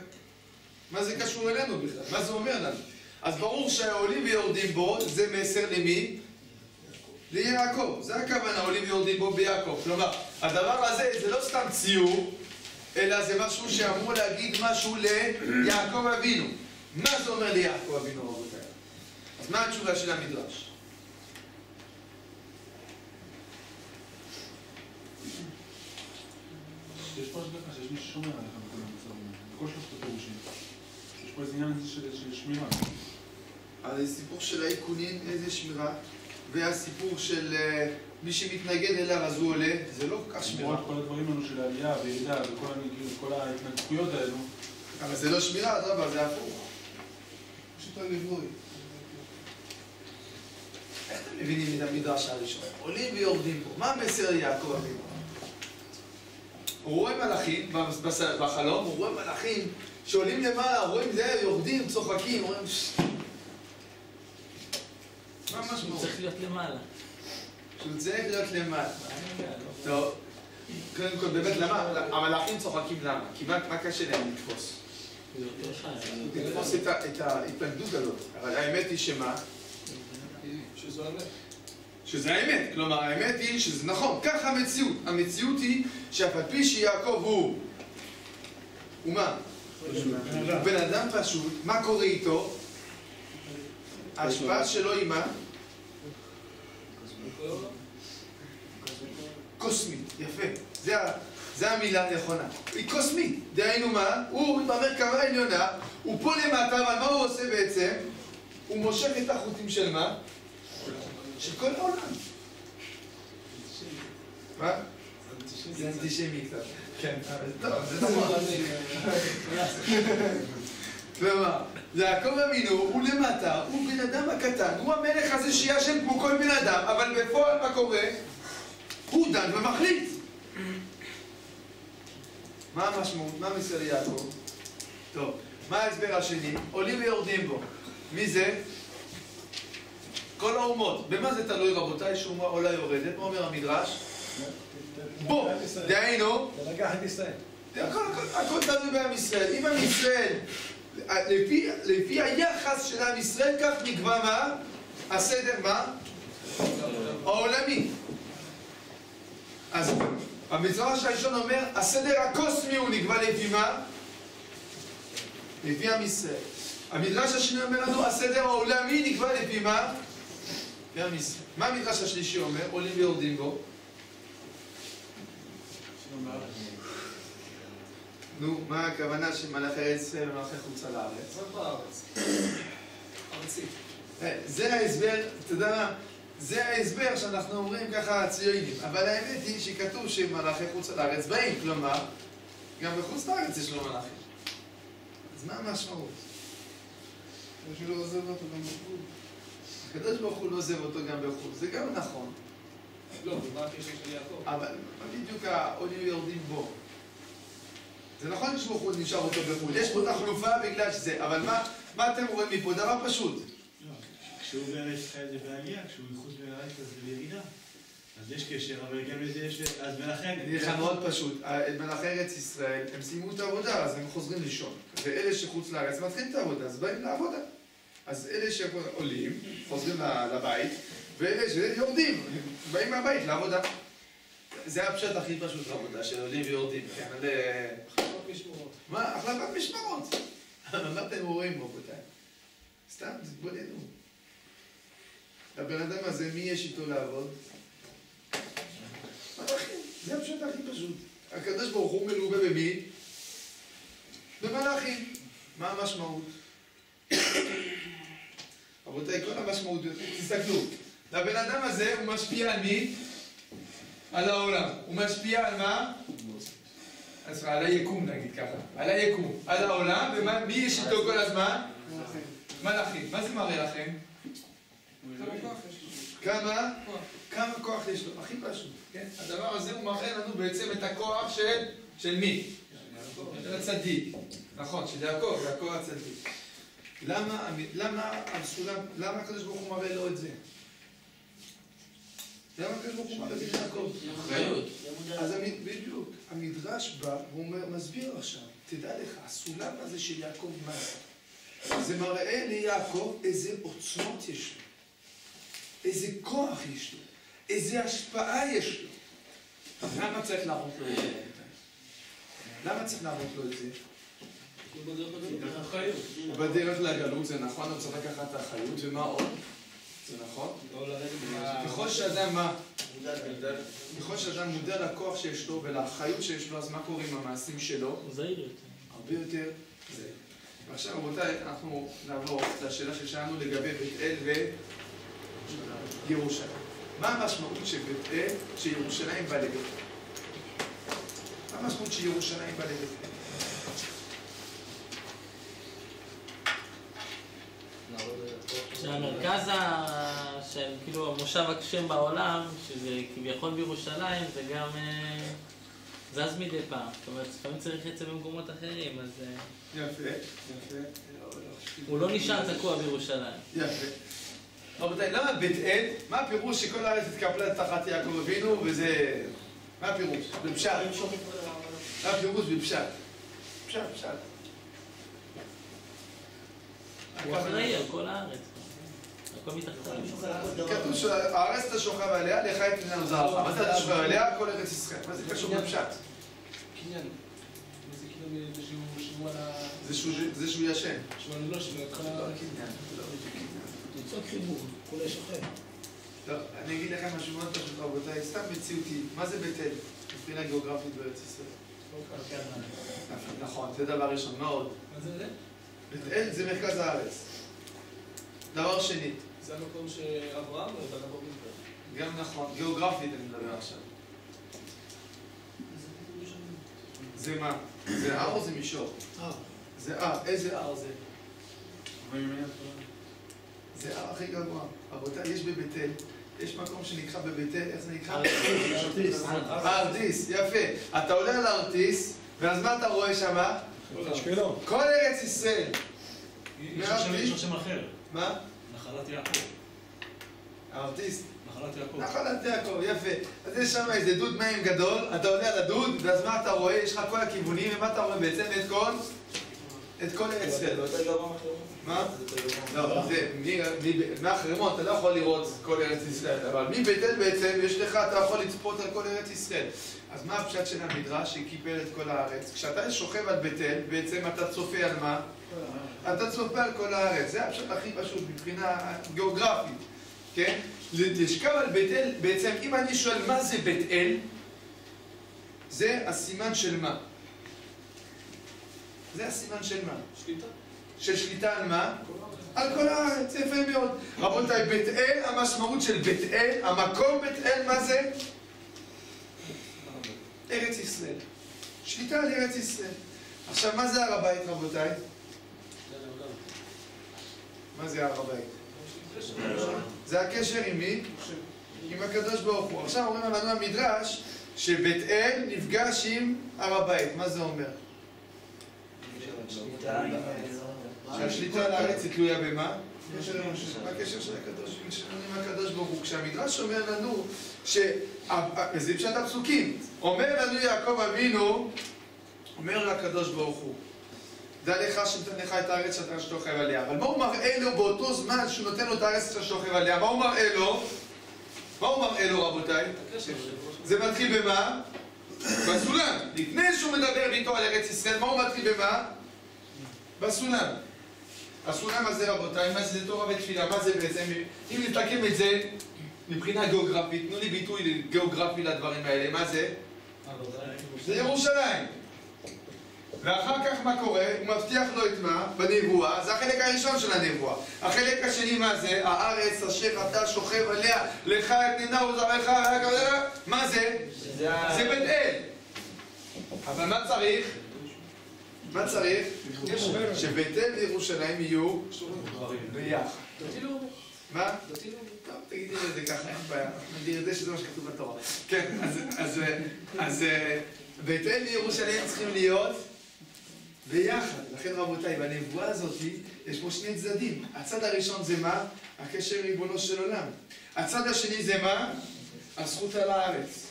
Speaker 1: מה זה קשור אלינו בכלל? מה זה אומר לנו? אז ברור שהעולים ויורדים בו זה מסר למי? ליעקב. זה הכוונה, עולים ויורדים בו ביעקב. כלומר, הדבר הזה זה לא סתם ציור, אלא זה משהו שאמור להגיד משהו ליעקב אבינו. מה זה אומר ליעקב אבינו, רבותיי? אז מה התשובה של המדרש?
Speaker 9: יש פה השגחה שיש מי ששומר עליך בכל המצבים בכל שלושת הפירושים. יש פה איזה עניין של של שמירה.
Speaker 1: על הסיפור של האיכונים, איזה שמירה, והסיפור של אה, מי שמתנגד אליו אז הוא עולה, זה לא כל כך שמירה.
Speaker 9: כל הדברים האלו של העלייה וירידה וכל כל ההתנגחויות האלו,
Speaker 1: אבל זה לא שמירה, אדרבה, זה הפוך.
Speaker 2: פשוט הליווי.
Speaker 1: איך אתם מבינים את המדרש הראשון? עולים ויורדים פה. מה המסר ליעקב אבינו? הוא רואה מלאכים, בחלום, הוא רואה מלאכים שעולים למעלה, רואים זה, יורדים, צוחקים. "ש-". מה המשמעות?
Speaker 10: צריך להיות למעלה.
Speaker 1: שהוא צריך להיות למעלה.
Speaker 10: לא.
Speaker 1: טוב, קודם כל, באמת, למה? המלאכים צוחקים למה? כי מה מה קשה להם לתפוס? לתפוס את ה- את ההתנגדות הזאת. אבל האמת היא שמה?
Speaker 6: שזו האמת.
Speaker 1: שזה האמת. כלומר, האמת היא שזה נכון. ככה המציאות. המציאות היא שאף על פי שיעקב הוא... הוא מה? בן אדם פשוט, מה קורה איתו? ההשפעה שלו היא מה? קוסמית, יפה. זה, זה המילה הנכונה. היא קוסמית. דהיינו מה? הוא במרכבה העליונה, הוא פה למטה, אבל מה הוא עושה בעצם? הוא מושך את החוטים של מה? של כל העולם. מה? זה אנטישמי קצת. כן, טוב, זה נכון. כלומר, יעקב אבינו הוא למטה, הוא בן אדם הקטן, הוא המלך הזה שישן כמו כל בן אדם, אבל בפועל מה קורה? הוא דן ומחליט. מה המשמעות? מה מסר יעקב? טוב, מה ההסבר השני? עולים ויורדים בו. מי זה? כל האומות. במה זה תלוי רבותיי שאומה עולה יורדת? מה אומר המדרש? בו. דהיינו,
Speaker 11: לקחת ישראל.
Speaker 1: הכל, הכל, הכל תלוי בעם ישראל. אם עם ישראל, לפי, היחס של עם ישראל, כך נקבע מה? הסדר מה? העולמי. אז המדרש הראשון אומר, הסדר הקוסמי הוא נקבע לפי מה? לפי עם ישראל. המדרש השני אומר לנו, הסדר העולמי נקבע לפי מה? לפי עם ישראל. מה המדרש השלישי אומר? עולים ויורדים בו. נו, מה הכוונה של מלאכי ארץ ישראל ומלאכי חוצה לארץ?
Speaker 6: רק בארץ. ארצי.
Speaker 1: אה, זה ההסבר, אתה יודע מה? זה ההסבר שאנחנו אומרים ככה ציונים. אבל האמת היא שכתוב שמלאכי חוצה לארץ באים, כלומר, גם בחוץ לארץ יש לו מלאכים. אז מה המשמעות?
Speaker 2: שלא עוזב אותו גם בחו"ל.
Speaker 1: הקדוש ברוך הוא לא עוזב אותו גם בחוץ, זה גם נכון.
Speaker 6: לא, ומה הקשר של יעקב?
Speaker 1: אבל מה בדיוק העולים ויורדים בו? זה נכון שברוך הוא נשאר אותו בחו"ל, יש פה תחלופה בגלל שזה, אבל מה, מה אתם רואים מפה? דבר פשוט.
Speaker 4: לא, כשהוא בארץ ישראל זה בעלייה, כשהוא מחוץ לארץ אז זה בירידה. אז יש קשר, אבל גם לזה יש... אז ולכן...
Speaker 1: אני אגיד לך מאוד פשוט, מלאכי ארץ ישראל, הם סיימו את העבודה, אז הם חוזרים לישון. ואלה שחוץ לארץ מתחילים את העבודה, אז באים לעבודה. אז אלה שעולים, חוזרים לבית, ואלה שיורדים, באים מהבית לעבודה. זה הפשט הכי פשוט לעבודה, עולים ויורדים. כן, על...
Speaker 6: החלפות משמורות.
Speaker 1: מה? החלפת משמרות. מה אתם רואים, רבותיי? סתם, תתבוננו. הבן אדם הזה, מי יש איתו לעבוד? מלאכים. זה הפשט הכי פשוט. הקדוש ברוך הוא מלווה במי? במלאכים. מה המשמעות? רבותיי, כל המשמעות, תסתכלו. לבן אדם הזה הוא משפיע על מי? על העולם. הוא משפיע על מה? אז על היקום נגיד ככה. על היקום. על העולם, ומי יש איתו כל הזמן? מלאכים. מה זה מראה לכם?
Speaker 2: כמה?
Speaker 1: כמה? כוח יש לו? הכי פשוט, כן? הדבר הזה הוא מראה לנו בעצם את הכוח של, של מי? של הצדיק. נכון, של יעקב, יעקב הצדיק. למה, למה הקדוש ברוך הוא מראה לו את זה? למה הקדוש ברוך הוא זה ליעקב?
Speaker 3: אחריות.
Speaker 1: אז בדיוק, המדרש בא, הוא מסביר עכשיו, תדע לך, הסולם הזה של יעקב, מה זה? זה מראה ליעקב איזה עוצמות יש לו, איזה כוח יש לו, איזה השפעה יש לו. למה צריך להראות לו את זה? למה צריך להראות לו את זה? הוא בדרך לגלות, זה נכון, הוא צריך לקחת את האחריות, ומה עוד? זה נכון? ככל שאדם מה? ככל שאדם מודע לכוח שיש לו ולאחריות שיש לו, אז מה קורה עם המעשים שלו?
Speaker 10: זהיר יותר.
Speaker 1: הרבה יותר זה. ועכשיו רבותיי, אנחנו נעבור לשאלה ששאלנו לגבי בית אל וירושלים. מה המשמעות של בית אל, שירושלים בא לבית אל? מה המשמעות שירושלים בא לבית אל?
Speaker 10: שהמרכז ה- של כאילו המושב הקשם בעולם, שזה כביכול בירושלים, זה גם אה, זז מדי פעם. זאת אומרת, לפעמים צריך את זה במקומות אחרים, אז אה,
Speaker 1: יפה, יפה.
Speaker 10: הוא לא נשאר תקוע בירושלים.
Speaker 1: יפה. רבותיי, למה בית אל? מה הפירוש שכל הארץ התקפלה תחת יעקב אבינו וזה... מה הפירוש? בפשט. מה הפירוש בפשט? פשט, פשט.
Speaker 10: הוא אחראי על כל הארץ.
Speaker 1: כתוב שהארץ אתה שוכב עליה, לך את עניין זרעך. מה זה אתה שוכב עליה? כל ארץ ישראל. מה זה קשור בפשט?
Speaker 6: קניין. זה שהוא
Speaker 1: ישן.
Speaker 6: שהוא לא, שהוא על כל ה...
Speaker 5: לצעוק חיבור, כולי שוכב.
Speaker 1: לא, אני אגיד לכם משהו מאוד פשוט, רבותיי, סתם מציאותי. מה זה בית אל? מבחינה גיאוגרפית בארץ ישראל. נכון, זה דבר ראשון, מאוד.
Speaker 6: מה זה זה?
Speaker 1: בית אל זה מרכז הארץ. דבר שני,
Speaker 6: זה המקום שאברהם או בנה במדבר?
Speaker 1: גם נכון, גיאוגרפית אני מדבר עכשיו. זה מה? זה הר או זה מישור? זה הר, איזה הר זה? זה הר הכי גבוה. רבותיי, יש בבית אל, יש מקום שנקרא בבית אל, איך זה נקרא?
Speaker 5: ארטיס.
Speaker 1: הארטיס, יפה. אתה עולה על הארטיס, ואז מה אתה רואה שם? כל ארץ ישראל.
Speaker 8: יש שם אחר,
Speaker 1: מה?
Speaker 8: נחלת יעקב.
Speaker 1: הארטיסט.
Speaker 8: נחלת יעקב.
Speaker 1: נחלת יעקב, יפה. אז יש שם איזה דוד מים גדול, אתה עולה על הדוד, ואז מה אתה רואה? יש לך כל הכיוונים, ומה אתה רואה בעצם? את כל? את כל ארץ ישראל. מה? לא, זה, מהחרמון אתה לא יכול לראות כל ארץ ישראל, אבל מבית אל בעצם יש לך, אתה יכול לצפות על כל ארץ ישראל. אז מה הפשט של המדרש שקיבל את כל הארץ? כשאתה שוכב על בית אל, בעצם אתה צופה על מה? אתה צופה על כל הארץ. זה הפשט הכי פשוט מבחינה גיאוגרפית, כן? לשכב על בית אל, בעצם, אם אני שואל מה זה בית אל, זה הסימן של מה? זה הסימן של מה?
Speaker 6: שליטה?
Speaker 1: של שליטה על מה? על כל הארץ, יפה מאוד. רבותיי, בית אל, המשמעות של בית אל, המקום בית אל, מה זה? ארץ ישראל. שליטה על ארץ ישראל. עכשיו, מה זה הר הבית, רבותיי? מה זה הר הבית? זה הקשר עם מי? עם הקדוש ברוך הוא. עכשיו אומרים לנו המדרש שבית אל נפגש עם הר הבית. מה זה אומר? שהשליטה על הארץ היא תלויה במה? מה הקשר של הקדוש ברוך הוא? כשהמדרש אומר לנו ש... וזה פשט הפסוקים. אומר לנו יעקב אבינו, אומר לקדוש ברוך הוא, דע לך שנותן את הארץ שאתה שוכב עליה. אבל מה הוא מראה לו באותו זמן שהוא נותן לו את הארץ שאתה שוכב עליה? מה הוא מראה לו? מה הוא מראה לו רבותיי? זה מתחיל במה? בסולם. לפני שהוא מדבר איתו על ארץ ישראל, מה הוא מתחיל במה? בסולם. הסולם הזה רבותיי, מה זה תורה ותפילה? מה זה בעצם? אם נסתכל את זה מבחינה גיאוגרפית, תנו לי ביטוי גיאוגרפי לדברים האלה, מה זה? זה ירושלים. ואחר כך מה קורה? הוא מבטיח לו את מה? בנבואה, זה החלק הראשון של הנבואה. החלק השני מה זה? הארץ אשר אתה שוכב עליה, לך אתננה וזרעך, מה זה? זה בית אל. אבל מה צריך? מה צריך? שבית אל וירושלים יהיו ביחד. מה? טוב, תגידי לי את זה ככה, אין בעיה. את זה שזה מה שכתוב בתורה. כן, אז, אז, אז בית אל וירושלים צריכים להיות ביחד. לכן רבותיי, בנבואה הזאת יש פה שני צדדים. הצד הראשון זה מה? הקשר ריבונו של עולם. הצד השני זה מה? הזכות על הארץ.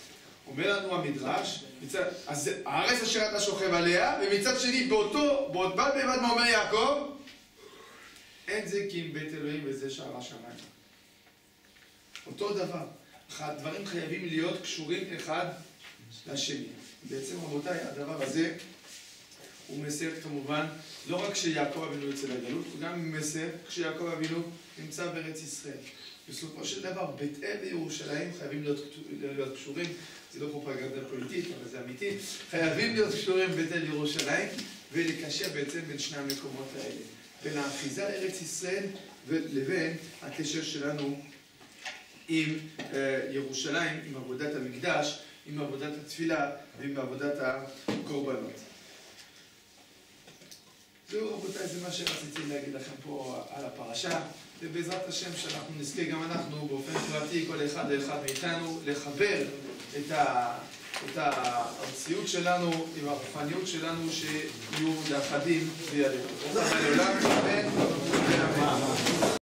Speaker 1: אומר לנו המדרש, מצד, אז הארץ אשר אתה שוכב עליה, ומצד שני באותו, בד בבד מה אומר יעקב? אין זה כי אם בית אלוהים וזה שער השמיים. אותו דבר. הדברים חייבים להיות קשורים אחד לשני. בעצם רבותיי, הדבר הזה הוא מסר כמובן לא רק כשיעקב אבינו יוצא לגלות, הוא גם מסר כשיעקב אבינו נמצא בארץ ישראל. בסופו של דבר, בית אל וירושלים חייבים להיות, להיות קשורים, זה לא פרופגנדה פוליטית, אבל זה אמיתי, חייבים להיות קשורים בית אל וירושלים ולקשר בעצם בין שני המקומות האלה. בין האחיזה לארץ ישראל לבין הקשר שלנו עם אה, ירושלים, עם עבודת המקדש, עם עבודת התפילה ועם עבודת הקורבנות. זהו רבותיי, זה מה שרציתי להגיד לכם פה על הפרשה, ובעזרת השם שאנחנו נזכה גם אנחנו באופן פרטי, כל אחד ואחד מאיתנו, לחבר את, ה, את המציאות שלנו עם הרוחניות שלנו, שיהיו לאחדים בידינו.